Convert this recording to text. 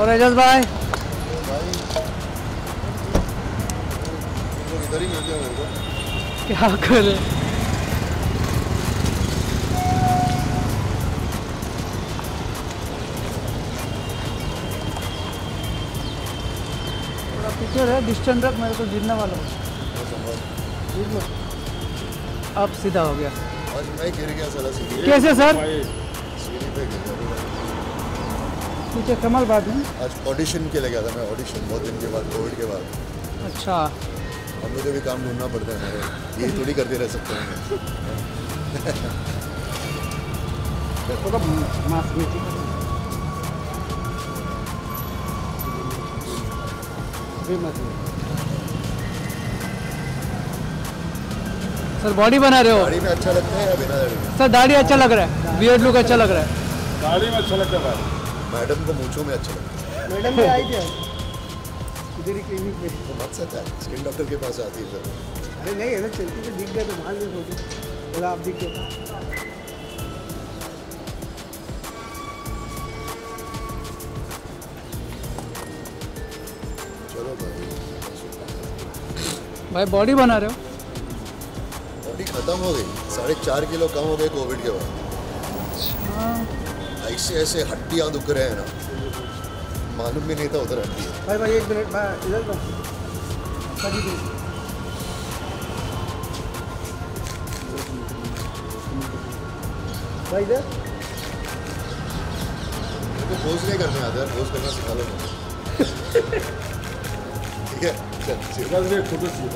और एजाज भाई। ही हैं क्या करे? थोड़ा पीछे डिस्टेंस रख मेरे को गिरने वाला। हूँ लो अब सीधा हो गया। आज मैं गिर गया सीढ़ी कैसे सर? पीछे कमल बात है आज ऑडिशन के लिए गया था मैं ऑडिशन बहुत दिन के बाद कोविड के बाद। अच्छा। हम मुझे भी काम ढूंढना पड़ता है मेरे। यही थोड़ी करते रह सकते हैं। थोड़ा मास्क लो। सर बॉडी बना रहे हो? गाड़ी में अच्छा लगता है या बिना में? सर दाढ़ी अच्छा लग रहा है। बियर्ड लुक अच्छा लग रहा है। गाड़ी में अच्छा लगता है। भाई मैडम को मूछों में अच्छा लगता है। मैडम भी आई थी इधर ही क्लिनिक पे तो मत सच है स्किन डॉक्टर के पास आती है सर। अरे नहीं ऐसा चलती तो दिख गए तो मान लो फ़ोटो बोला आप दिख गए चलो भाई। भाई बॉडी बना रहे हो? बॉडी खत्म हो गई। साढ़े चार किलो कम हो गए कोविड के बाद। हाँ ऐसे ऐसे हड्डियाँ दुख रहे हैं ना। मालूम भी नहीं था उधर हड्डी है। भाई भाई एक मिनट भाई इधर देख भाई इधर? को पोज नहीं करने आता यार पोज करना सिखा लो ठीक है चल चल। फ़ोटो चाहिए